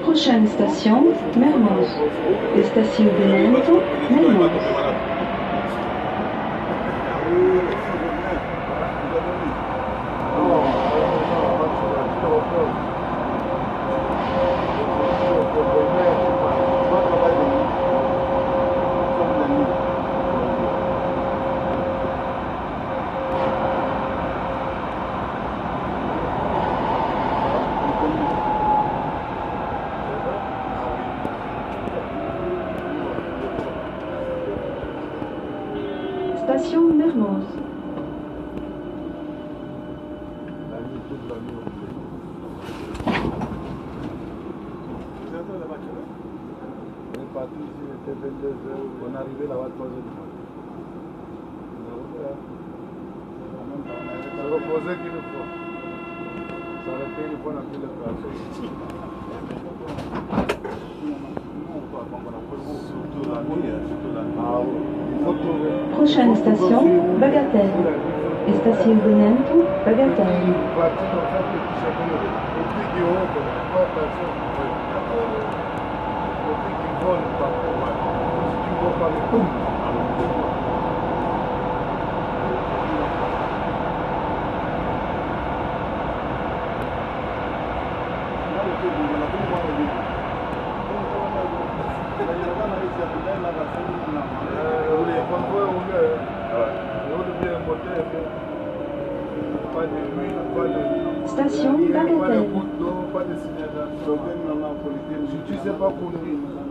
Prochaine station, Mermoz. Estacionamento, Mermoz. Station Mermoz. On est parti ici, il était 22h, on est arrivé là-bas à 3h du matin. Se reposait qu'une fois. Été une fois dans tout le. Prochaine station, Bagatelle. Estacionamento, Bagatelle. Euh, on devient un moteur, pas de nuit, pas de... Station Bagatelle. pas de signalisation. Tu ne sais pas conduire,